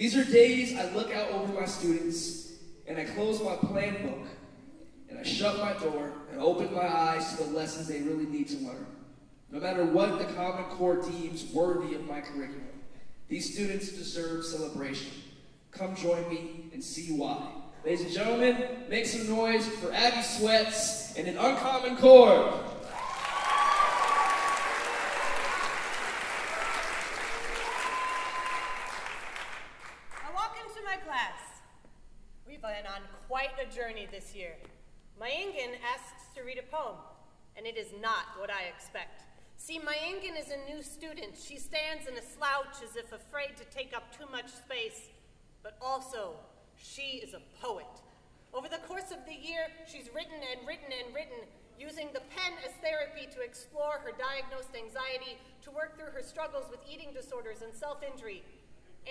These are days I look out over my students and I close my plan book and I shut my door and open my eyes to the lessons they really need to learn. No matter what the Common Core deems worthy of my curriculum, these students deserve celebration. Come join me and see why. Ladies and gentlemen, make some noise for Abby Sweats and an Uncommon Core. My class. We've been on quite a journey this year. Mayingen asks to read a poem, and it is not what I expect. See, Mayingen is a new student. She stands in a slouch as if afraid to take up too much space, but also she is a poet. Over the course of the year, she's written and written and written, using the pen as therapy to explore her diagnosed anxiety, to work through her struggles with eating disorders and self-injury,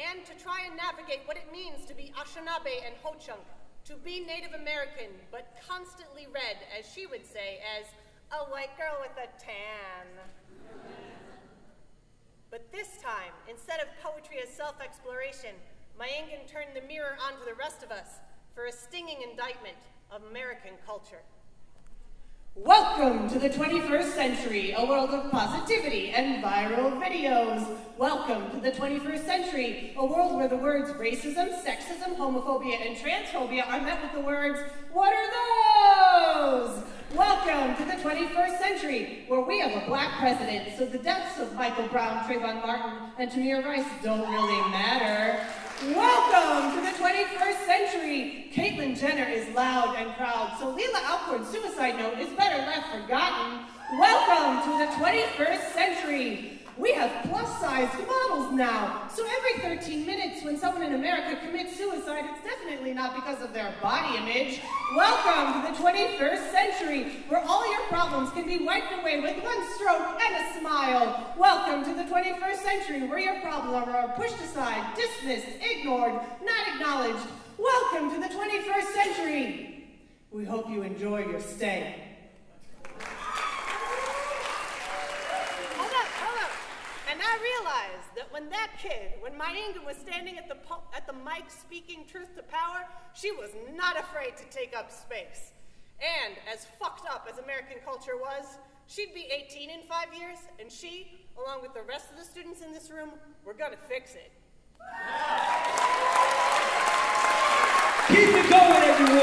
and to try and navigate what it means to be Anishinaabe and Ho-Chunk, to be Native American, but constantly read, as she would say, as a white girl with a tan. But this time, instead of poetry as self-exploration, Mayingen turned the mirror onto the rest of us for a stinging indictment of American culture. Welcome to the 21st century, a world of positivity and viral videos. Welcome to the 21st century, a world where the words racism, sexism, homophobia, and transphobia are met with the words, what are those? Welcome to the 21st century, where we have a black president, so the deaths of Michael Brown, Trayvon Martin, and Tamir Rice don't really matter. Welcome to the 21st century. Caitlyn Jenner is loud and proud, so Leelah Alcorn's suicide note is better left forgotten. Welcome to the 21st century. We have plus-sized models now, so every 13 minutes when someone in America commits suicide, it's definitely not because of their body image. Welcome to the 21st century, where all your problems can be wiped away with one stroke and a smile. Welcome to the 21st century, where your problems are pushed aside, dismissed, ignored, not acknowledged. Welcome to the 21st century. We hope you enjoy your stay. Hold up, hold up. And I realized that when that kid, when Mayingen was standing at the, at the mic speaking truth to power, she was not afraid to take up space. And as fucked up as American culture was, she'd be 18 in five years, and she, along with the rest of the students in this room, were gonna fix it. Keep it going, everyone.